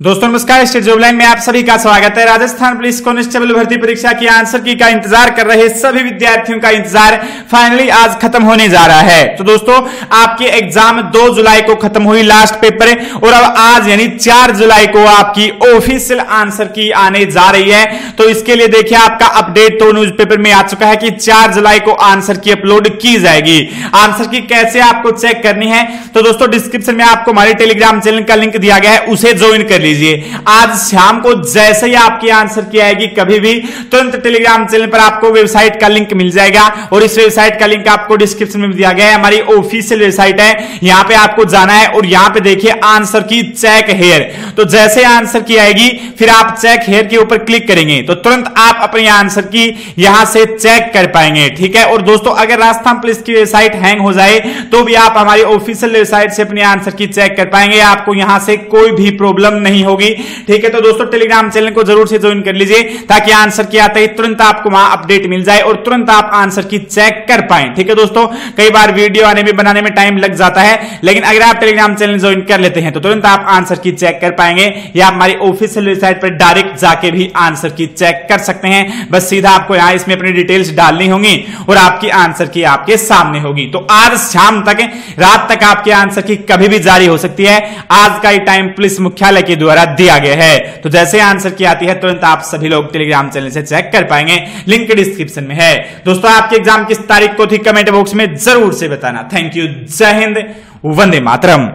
दोस्तों, नमस्कार। State job line में आप सभी का स्वागत है। राजस्थान पुलिस कांस्टेबल भर्ती परीक्षा की आंसर की का इंतज़ार कर रहे सभी विद्यार्थियों का इंतज़ार फाइनली आज खत्म होने जा रहा है। तो दोस्तों, आपके एग्ज़ाम 2 जुलाई को खत्म हुई लास्ट पेपर और अब आज यानी 4 जुलाई को आपकी ऑफिशियल आंसर की आने जा रही है। तो इसके लिए देखिए, आपका अपडेट तो न्यूज़ में आ चुका है कि चार जुलाई को आंसर की अपलोड की जाएगी। आंसर की कैसे आपको चेक करनी है? तो दोस्तों डिस्क्रिप्शन में आपको हमारे टेलीग्राम चैनल का लिंक दिया गया है, उसे ज्वाइन कर लीजिए। आज शाम को जैसे ही आपकी आंसर की आएगी, कभी भी तुरंत टेलीग्राम चैनल पर आपको वेबसाइट का लिंक मिल जाएगा और इस वेबसाइट का लिंक आपको डिस्क्रिप्शन में दिया गया है। हमारी ऑफिशियल वेबसाइट है। यहाँ पे आपको जाना है और यहाँ पे देखिए आंसर की चेक हेयर। तो जैसे आंसर की आएगी, फिर आप चेक हेयर के ऊपर क्लिक करेंगे। तो तुरंत आप अपने आंसर की यहाँ से चेक कर पाएँगे, ठीक है? और दोस्तों, अगर राजस्थान पुलिस की वेबसाइट हैंग हो जाए तो भी आप हमारी ऑफिशियल वेबसाइट से अपने आंसर की चेक कर पाएँगे। आपको यहाँ से कोई भी प्रॉब्लम नहीं होगी। ठीक है तो दोस्तों टेलीग्राम चैनल को ज़रूर से ज्वाइन कर लीजिए, ताकि आंसर की आते ही तुरंत आपको वहाँ अपडेट मिल जाए और तुरंत आप आंसर की चेक कर पाए। ठीक है, दोस्तों? कई बार वीडियो आने में, बनाने में टाइम लग जाता है, लेकिन अगर आप टेलीग्राम चैनल ज्वाइन कर लेते हैं तो तुरंत आप आंसर की चेक कर पाएँगे, या हमारी ऑफिशियल वेबसाइट पर डायरेक्ट जाके भी आंसर की चेक कर सकते हैं। बस सीधा आपको यहाँ इसमें अपनी डिटेल्स डालनी होंगी और आपकी आंसर की आपके सामने होगी। तो आज शाम तक, रात तक आपके आंसर की कभी भी जारी हो सकती है। आज का ही टाइम पुलिस मुख्यालय के द्वारा दिया गया है। तो जैसे आंसर की आती है, तुरंत आप सभी लोग टेलीग्राम चैनल से चेक कर पाएँगे। लिंक डिस्क्रिप्शन में है। दोस्तों, आपके एग्ज़ाम किस तारीख को थी? कमेंट बॉक्स में ज़रूर से बताना। थैंक यू जय हिंद। वंदे मातरम।